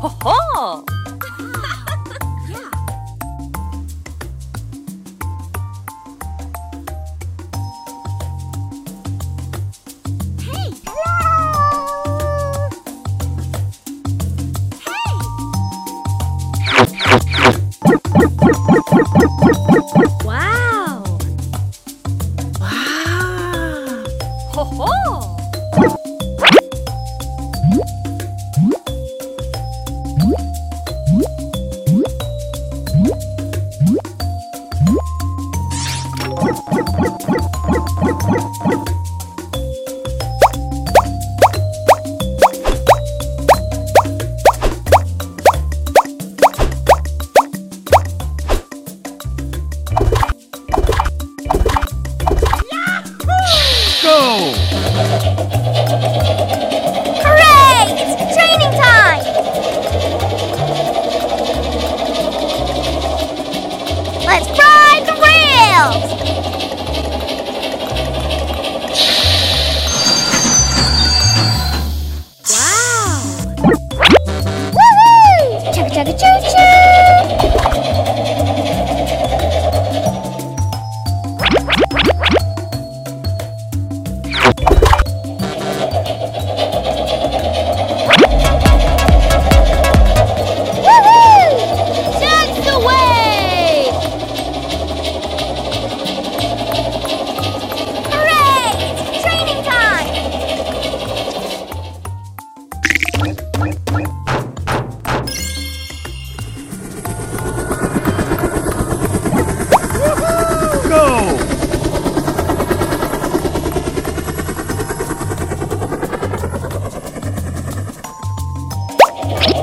Ho ho! Wow! chugga choo choo.